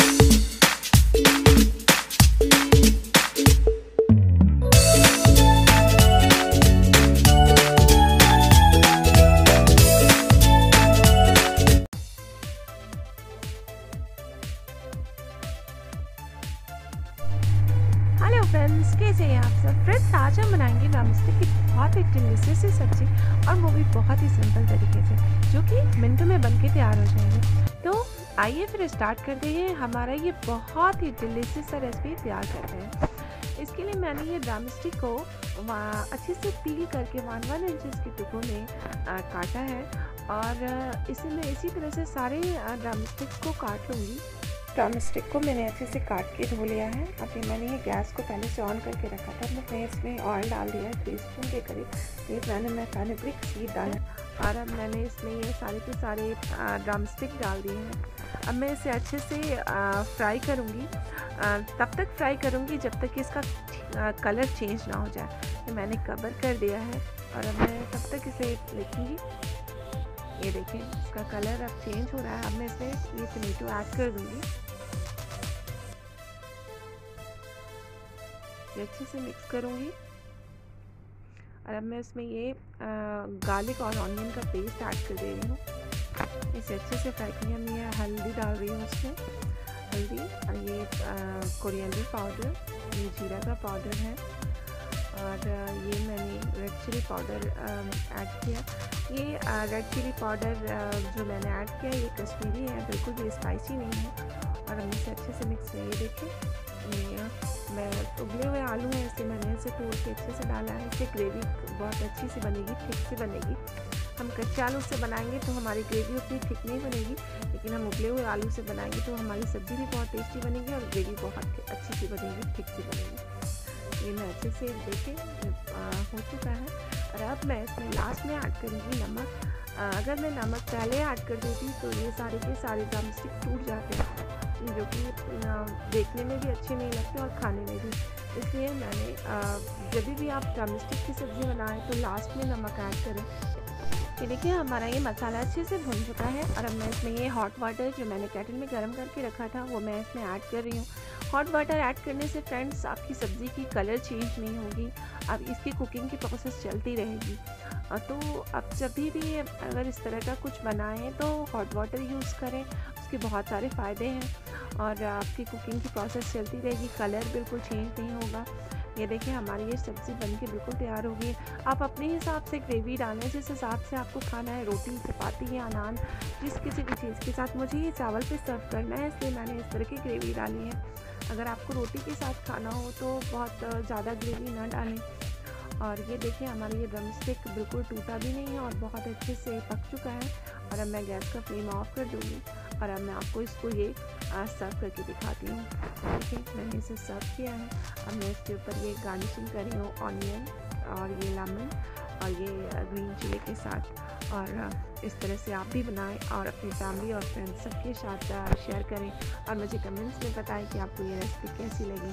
you. Friends कैसे हैं आप सब फ्रेंड्स आज हम बनाएँगे नामस्टिक की बहुत ही डिलीशियस सी सब्ज़ी और वो भी बहुत ही सिंपल तरीके से, जो कि मिनटों में बन के तैयार हो जाएँगे। तो आइए फिर स्टार्ट करते हैं। हमारा ये बहुत ही डिलीशियस सा रेसिपी तैयार करते हैं। इसके लिए मैंने ये ड्रामस्टिक को अच्छे से पील करके वन वन इंचज़ के टुकड़ों में काटा है। और इसे मैं इसी तरह से सारे ड्रामस्टिक्स को काट लूँगी। ड्रम स्टिक को मैंने अच्छे से काट के धो लिया है। अभी मैंने ये गैस को पहले से ऑन करके रखा था। मैंने इसमें ऑयल डाल दिया है। थ्री स्पून के करीब। फिर मैंने मैं फेनिक्रिक सीड डाला और अब मैंने इसमें ये सारे के सारे ड्रम स्टिक डाल दिए हैं। अब मैं इसे अच्छे से फ्राई करूँगी। तब तक फ्राई करूँगी जब तक कि इसका कलर चेंज ना हो जाए। तो मैंने कवर कर दिया है। और अब मैं तब तक इसे लिखूँगी। ये देखें, इसका कलर अब चेंज हो रहा है। अब मैं इसमें ये टमेटो ऐड कर दूँगी। अच्छे से मिक्स करूँगी। और अब मैं इसमें ये गार्लिक और ऑनियन का पेस्ट ऐड कर दे रही हूँ। इसे अच्छे से फ्राई करिए मैं ये हल्दी डाल रही हूँ उसमें। हल्दी और ये कोरिएंडर पाउडर ये जीरा का पाउडर है। और ये मैंने रेड चिली पाउडर ऐड किया। ये रेड चिली पाउडर जो मैंने ऐड किया, ये कश्मीरी है, बिल्कुल भी स्पाइसी नहीं है। और हम इसे अच्छे से मिक्स करिए देखिए मैं उबले हुए आलू हैं इसे मैंने इसे तोड़ के अच्छे से डाला है। इससे ग्रेवी बहुत अच्छी सी बनेगी थिक सी बनेगी। हम कच्चे आलू से बनाएँगे तो हमारी ग्रेवी उतनी थिक नहीं बनेगी, लेकिन हम उबले हुए आलू से बनाएँगे तो हमारी सब्ज़ी भी बहुत टेस्टी बनेगी और ग्रेवी बहुत अच्छी सी बनेगी थिक सी बनेगी। ये मैं अच्छे से देखें हो चुका है। और अब मैं इसमें लास्ट में ऐड करूँगी नमक। अगर मैं नमक पहले ऐड कर देती तो ये सारे के सारे ड्रम स्टिक टूट जाते हैं जो कि देखने में भी अच्छे नहीं लगते और खाने में भी। इसलिए मैंने जब भी आप ड्रम स्टिक की सब्ज़ी बनाएँ तो लास्ट में नमक ऐड करें। ये देखिए, हमारा ये मसाला अच्छे से भुन चुका है। और अब मैं इसमें ये हॉट वाटर जो मैंने कैटल में गर्म करके रखा था, वो मैं इसमें ऐड कर रही हूँ। हॉट वाटर ऐड करने से फ्रेंड्स आपकी सब्ज़ी की कलर चेंज नहीं होगी। अब इसकी कुकिंग की प्रोसेस चलती रहेगी। तो आप जब भी भी अगर इस तरह का कुछ बनाएँ तो हॉट वाटर यूज़ करें। उसके बहुत सारे फ़ायदे हैं। और आपकी कुकिंग की प्रोसेस चलती रहेगी। कलर बिल्कुल चेंज नहीं होगा। ये देखिए, हमारी ये सब्ज़ी बन के बिल्कुल तैयार होगी आप अपने हिसाब से ग्रेवी डालें। जिस हिसाब से आपको खाना है, रोटी, चपाती या नान जिस किसी भी चीज़ के साथ। मुझे ये चावल पे सर्व करना है, इसलिए मैंने इस तरह की ग्रेवी डाली है। अगर आपको रोटी के साथ खाना हो तो बहुत ज़्यादा ग्रेवी ना डालें। और ये देखिए, हमारा ये ड्रम स्टिक बिल्कुल टूटा भी नहीं है और बहुत अच्छे से पक चुका है। और अब मैं गैस का फ्लेम ऑफ़ कर दूँगी और अब मैं आपको इसको ये सर्व करके दिखाती हूँ। ठीक है मैंने इसे सर्व किया है। अब मैं इसके ऊपर ये गार्निशिंग कर हूँ ऑनियन और ये लेमन और ये ग्रीन चिली के साथ। और इस तरह से आप भी बनाएँ और अपनी फैमिली और फ्रेंड्स सबके साथ शेयर करें। और मुझे कमेंट्स में बताएँ कि आपको ये रेसिपी कैसी लगी।